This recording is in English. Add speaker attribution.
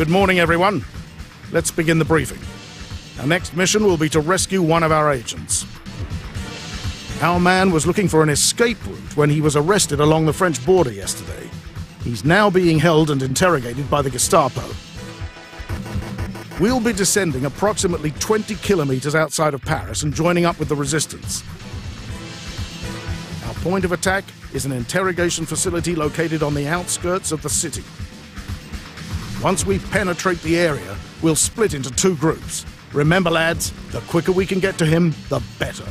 Speaker 1: Good morning, everyone. Let's begin the briefing. Our next mission will be to rescue one of our agents. Our man was looking for an escape route when he was arrested along the French border yesterday. He's now being held and interrogated by the Gestapo. We'll be descending approximately 20 kilometers outside of Paris and joining up with the resistance. Our point of attack is an interrogation facility located on the outskirts of the city. Once we penetrate the area, we'll split into two groups. Remember, lads, the quicker we can get to him, the better.